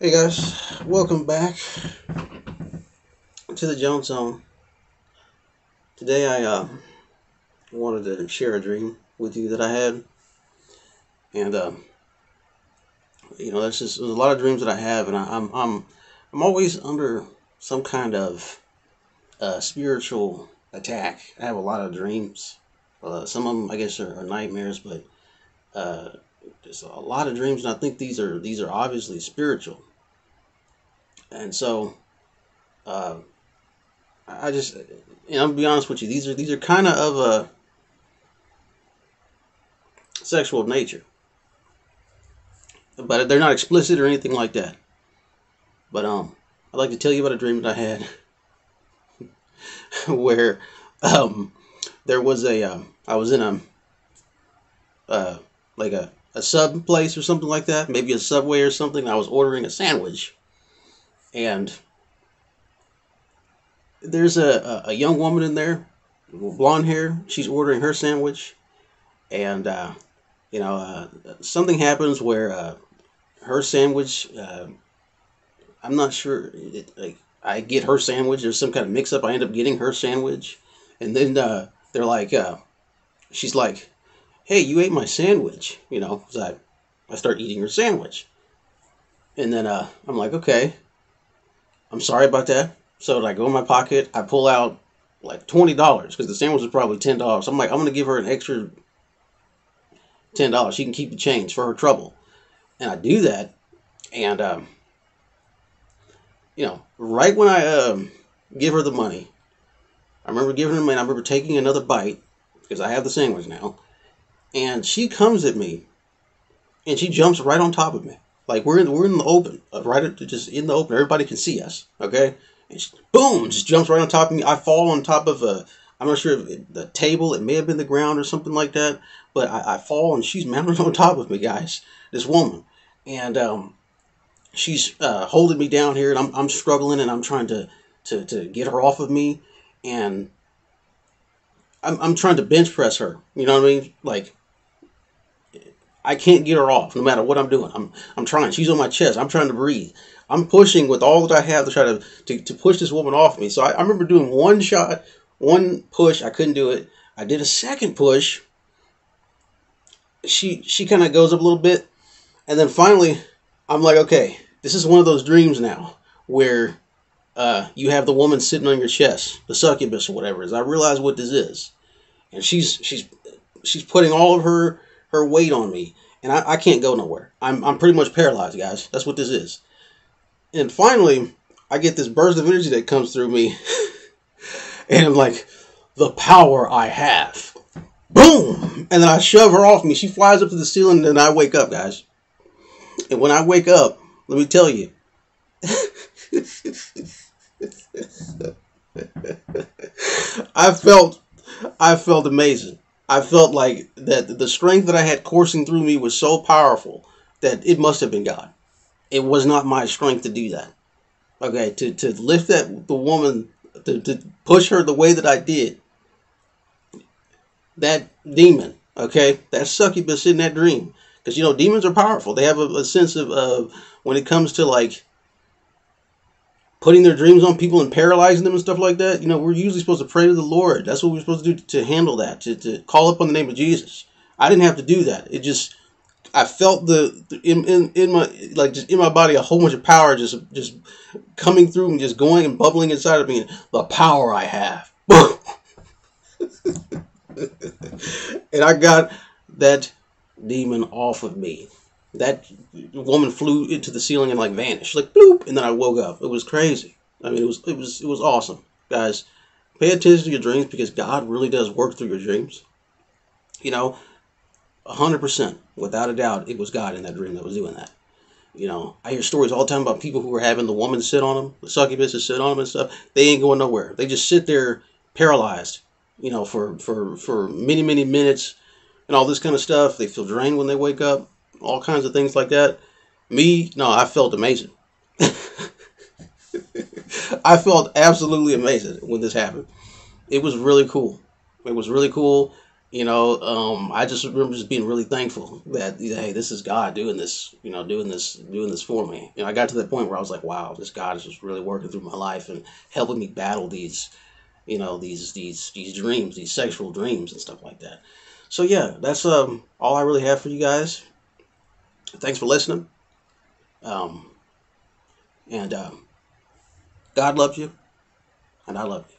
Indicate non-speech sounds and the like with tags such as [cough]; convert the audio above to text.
Hey guys, welcome back to the Jones Zone. Today I uh, wanted to share a dream with you that I had, and uh, you know, there's just there's a lot of dreams that I have, and I, I'm I'm I'm always under some kind of uh, spiritual attack. I have a lot of dreams. Uh, some of them, I guess, are, are nightmares, but uh, there's a lot of dreams, and I think these are these are obviously spiritual. And so, uh, I just, you know, I'm gonna be honest with you. These are these are kind of of a sexual nature, but they're not explicit or anything like that. But um, I'd like to tell you about a dream that I had [laughs] where um, there was a um, I was in a uh, like a, a sub place or something like that, maybe a subway or something. I was ordering a sandwich, and there's a, a, young woman in there, blonde hair. She's ordering her sandwich, and uh, you know uh, something happens where uh, her sandwich. Uh, I'm not sure. It, like I get her sandwich. There's some kind of mix up. I end up getting her sandwich, and then uh, they're like, uh, she's like, "Hey, you ate my sandwich," you know. 'cause I I start eating her sandwich, and then uh, I'm like, "Okay, I'm sorry about that." So I go in my pocket. I pull out like twenty dollars because the sandwich was probably ten dollars. So I'm like, I'm gonna give her an extra ten dollars. She can keep the change for her trouble, and I do that, and um, you know, right when I um, give her the money, I remember giving her money. I remember taking another bite because I have the sandwich now, and she comes at me, and she jumps right on top of me. Like we're in we're in the open, uh, right just in the open. Everybody can see us, okay? And she, boom, just jumps right on top of me. I fall on top of a. I'm not sure if it, the table. It may have been the ground or something like that. But I, I fall and she's [laughs] mounted on top of me, guys. This woman, and um, she's uh, holding me down here, and I'm, I'm struggling, and I'm trying to, to, to get her off of me, and I'm, I'm trying to bench press her. You know what I mean? Like I can't get her off, no matter what I'm doing. I'm I'm trying. She's on my chest. I'm trying to breathe. I'm pushing with all that I have to try to to, to push this woman off me. So I, I remember doing one shot, one push. I couldn't do it. I did a second push. She she kind of goes up a little bit, and then finally, I'm like, okay, this is one of those dreams now where uh, you have the woman sitting on your chest, the succubus or whatever is. I realize what this is, and she's she's she's putting all of her her weight on me, and I, I can't go nowhere. I'm I'm pretty much paralyzed, guys. That's what this is. And finally, I get this burst of energy that comes through me, [laughs] and I'm like, the power I have. Boom! And then I shove her off me. She flies up to the ceiling, and I wake up, guys. And when I wake up, let me tell you. [laughs] I felt I felt amazing. I felt like that the strength that I had coursing through me was so powerful that it must have been God. It was not my strength to do that. Okay, to, to lift that the woman to, to push her the way that I did. That demon, okay, that succubus in that dream. Because you know, demons are powerful. They have a, a sense of when it comes to like putting their dreams on people and paralyzing them and stuff like that, you know, we're usually supposed to pray to the Lord. That's what we're supposed to do to, handle that, to, to call upon the name of Jesus. I didn't have to do that. It just, I felt the, the in, in, in my, like just in my body, a whole bunch of power just, just coming through and just going and bubbling inside of me. The power I have. [laughs] and I got that demon off of me that woman flew into the ceiling and like vanished, like bloop, and then I woke up. It was crazy. I mean, it was it was it was awesome, guys. Pay attention to your dreams because God really does work through your dreams. You know, hundred percent, without a doubt, it was God in that dream that was doing that. You know, I hear stories all the time about people who are having the woman sit on them, the succubus sit on them and stuff. They ain't going nowhere. They just sit there paralyzed. You know, for for for many many minutes and all this kind of stuff. They feel drained when they wake up all kinds of things like that. Me, no, I felt amazing. [laughs] I felt absolutely amazing when this happened. It was really cool. It was really cool. you know, um, I just remember just being really thankful that hey, this is God doing this, you know, doing this, doing this for me. You know, I got to that point where I was like, wow, this God is just really working through my life and helping me battle these, you know, these these these dreams, these sexual dreams and stuff like that. So yeah, that's um all I really have for you guys. Thanks for listening. Um, and um, God loves you, and I love you.